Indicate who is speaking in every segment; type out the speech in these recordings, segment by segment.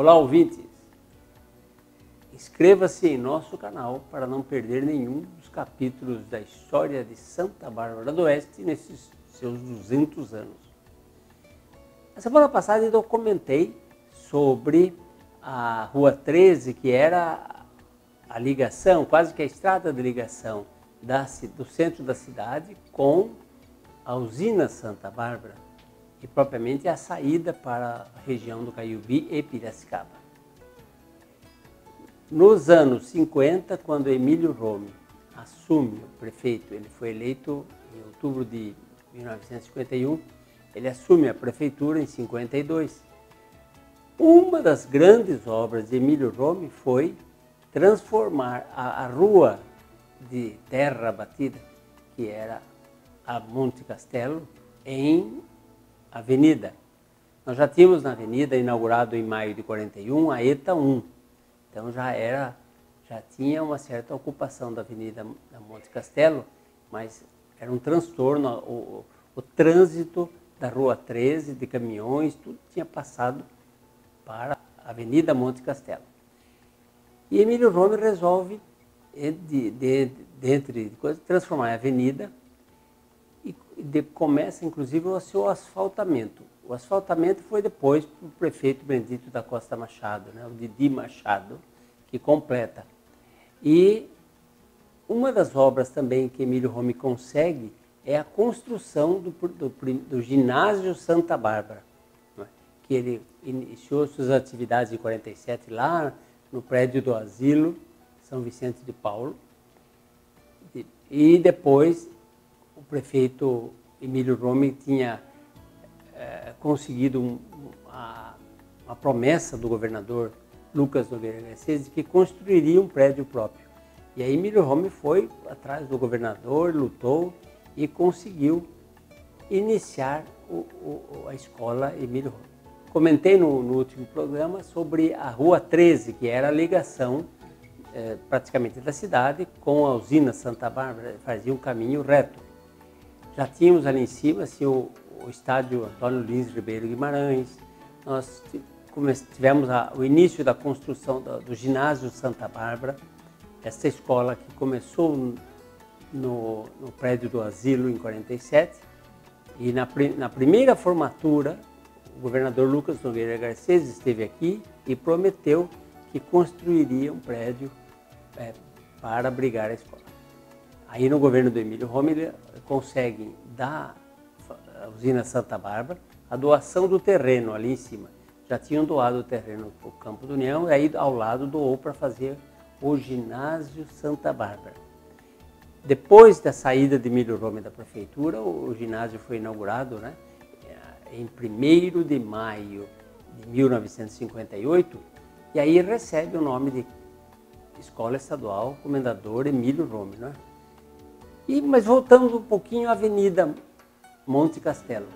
Speaker 1: Olá, ouvintes! Inscreva-se em nosso canal para não perder nenhum dos capítulos da história de Santa Bárbara do Oeste nesses seus 200 anos. Na semana passada eu comentei sobre a Rua 13, que era a ligação, quase que a estrada de ligação da, do centro da cidade com a usina Santa Bárbara e propriamente a saída para a região do Caiubi e Piracicaba. Nos anos 50, quando Emílio Rome assume o prefeito, ele foi eleito em outubro de 1951, ele assume a prefeitura em 52. Uma das grandes obras de Emílio Rome foi transformar a, a rua de terra batida, que era a Monte Castelo, em avenida. Nós já tínhamos na avenida, inaugurado em maio de 41, a ETA 1. Então já era, já tinha uma certa ocupação da avenida da Monte Castelo, mas era um transtorno, o, o, trânsito da Rua 13, de caminhões, tudo tinha passado para a Avenida Monte Castelo. E Emílio Rome resolve, de, de, de, coisas, transformar a avenida de, começa, inclusive, o seu asfaltamento. O asfaltamento foi depois para o prefeito Benedito da Costa Machado, né, o Didi Machado, que completa. E uma das obras também que Emílio Rome consegue é a construção do, do, do ginásio Santa Bárbara, né, que ele iniciou suas atividades em 47 lá no prédio do asilo São Vicente de Paulo. E depois o prefeito Emílio Rome tinha é, conseguido um, uma, promessa do governador Lucas Nogueira Garcês de que construiria um prédio próprio. E aí Emílio Rome foi atrás do governador, lutou e conseguiu iniciar o, o, a escola Emílio Rome. Comentei no, no, último programa sobre a Rua 13, que era a ligação é, praticamente da cidade com a usina Santa Bárbara, fazia um caminho reto. Já tínhamos ali em cima assim, o, o estádio Antônio Lins Ribeiro Guimarães, nós tivemos a, o início da construção do, do, ginásio Santa Bárbara, essa escola que começou no, no prédio do asilo em 47 e na, na primeira formatura o governador Lucas Nogueira Garcês esteve aqui e prometeu que construiria um prédio é, para abrigar a escola. Aí no governo do Emílio Rome conseguem da usina Santa Bárbara a doação do terreno ali em cima. Já tinham doado o terreno para o Campo do União e aí ao lado doou para fazer o ginásio Santa Bárbara. Depois da saída de Emílio Rome da prefeitura, o, ginásio foi inaugurado né, em 1 de maio de 1958 e aí recebe o nome de Escola Estadual Comendador Emílio Rome. Né? E, mas voltamos um pouquinho à Avenida Monte Castelo,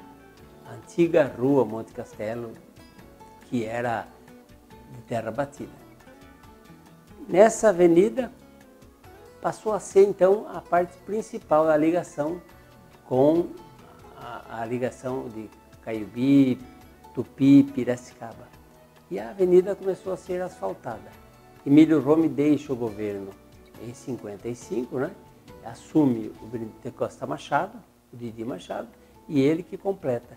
Speaker 1: a antiga rua Monte Castelo, que era de terra batida. Nessa avenida passou a ser então a parte principal da ligação com a, a ligação de Caiubi, Tupi, Piracicaba. E a avenida começou a ser asfaltada. Emílio Rome deixa o governo em 55, né? Assume o Benedito Costa Machado, o Didi Machado, e ele que completa.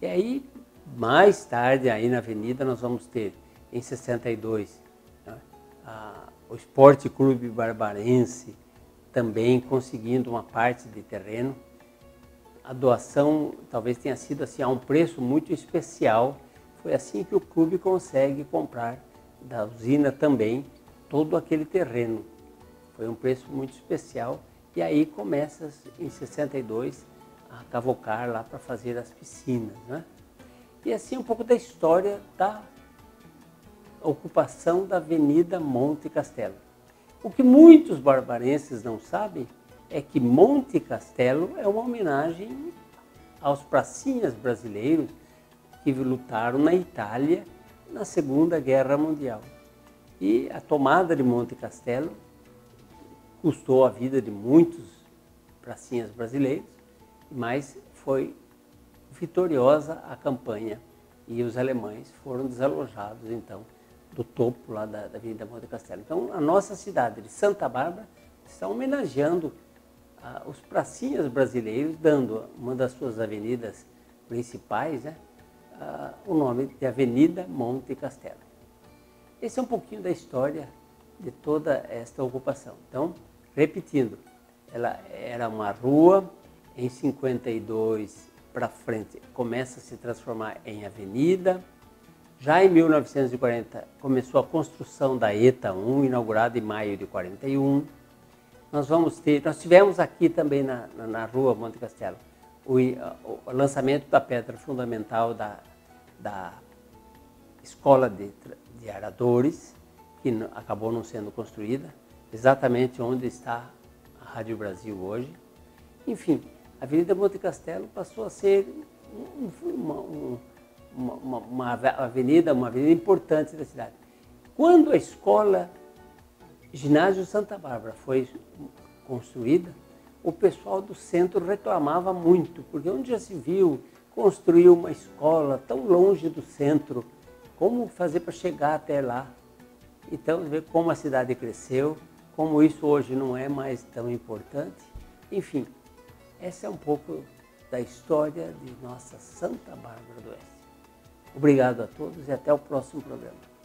Speaker 1: E aí, mais tarde, aí na avenida, nós vamos ter, em 62, né, a, o Esporte Clube Barbarense também conseguindo uma parte de terreno. A doação talvez tenha sido assim a um preço muito especial. Foi assim que o clube consegue comprar da usina também todo aquele terreno. Foi um preço muito especial e aí começa em 62 a cavocar lá para fazer as piscinas. Né? E assim um pouco da história da ocupação da Avenida Monte Castelo. O que muitos barbarenses não sabem é que Monte Castelo é uma homenagem aos pracinhas brasileiros que lutaram na Itália na Segunda Guerra Mundial. E a tomada de Monte Castelo custou a vida de muitos pracinhas brasileiros, mas foi vitoriosa a campanha e os alemães foram desalojados então do topo lá da, da Avenida Monte Castelo. Então, a nossa cidade de Santa Bárbara está homenageando ah, os pracinhas brasileiros, dando uma das suas avenidas principais, né, ah, o nome de Avenida Monte Castelo. Esse é um pouquinho da história de toda esta ocupação. Então, repetindo, ela era uma rua, em 52 para frente começa a se transformar em avenida. Já em 1940 começou a construção da ETA 1, inaugurada em maio de 41. Nós vamos ter, nós tivemos aqui também na, na, na rua Monte Castelo o, o, lançamento da pedra fundamental da, da escola de, de aradores, que acabou não sendo construída, exatamente onde está a Rádio Brasil hoje. Enfim, a Avenida Monte Castelo passou a ser uma, uma, uma, uma avenida, uma avenida importante da cidade. Quando a escola Ginásio Santa Bárbara foi construída, o pessoal do centro reclamava muito, porque onde já se viu construir uma escola tão longe do centro, como fazer para chegar até lá? Então, ver como a cidade cresceu, como isso hoje não é mais tão importante. Enfim, essa é um pouco da história de nossa Santa Bárbara do Oeste. Obrigado a todos e até o próximo programa.